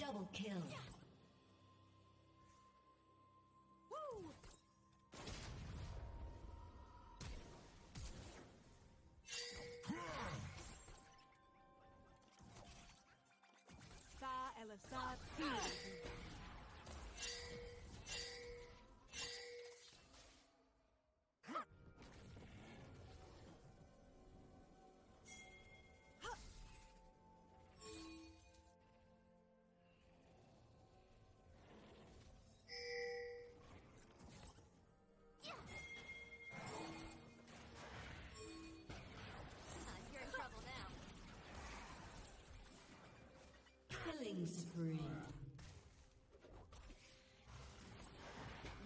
Double kill. Assad You're Killing spree.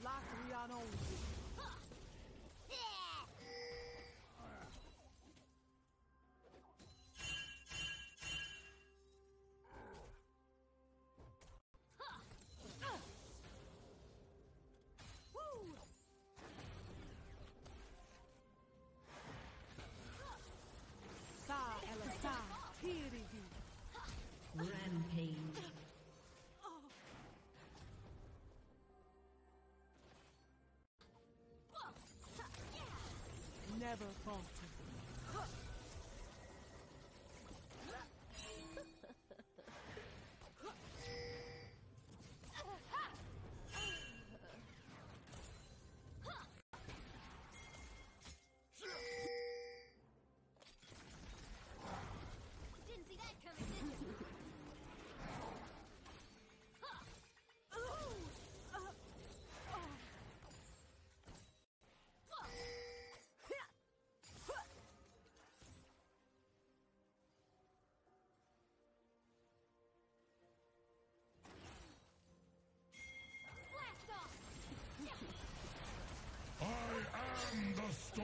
Lacrian only. Rampage. Never falter. Destroy